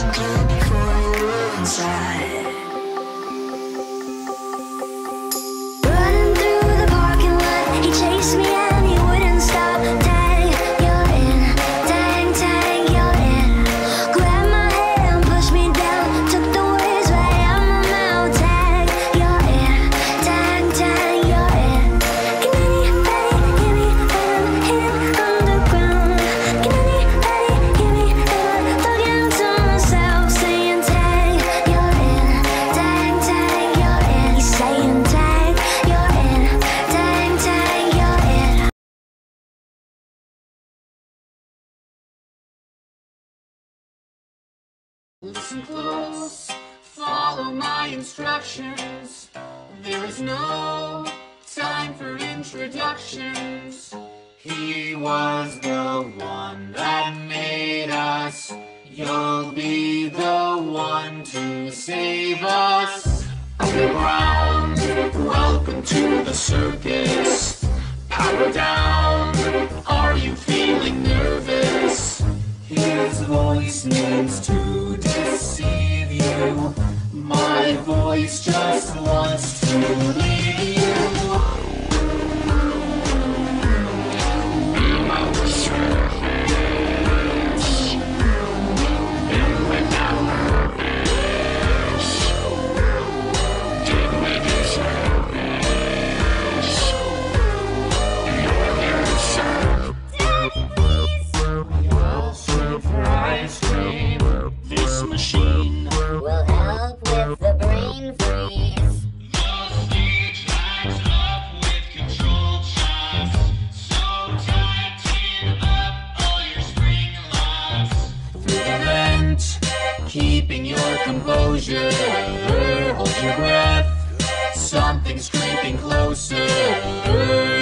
and candy before you inside. Listen close, follow my instructions. There is no time for introductions. He was the one that made us. You'll be the one to save us. Underground, welcome to the circus. Power down, needs to deceive you. My voice just wants to leave. Keeping your composure. Hold your breath. Something's creeping closer.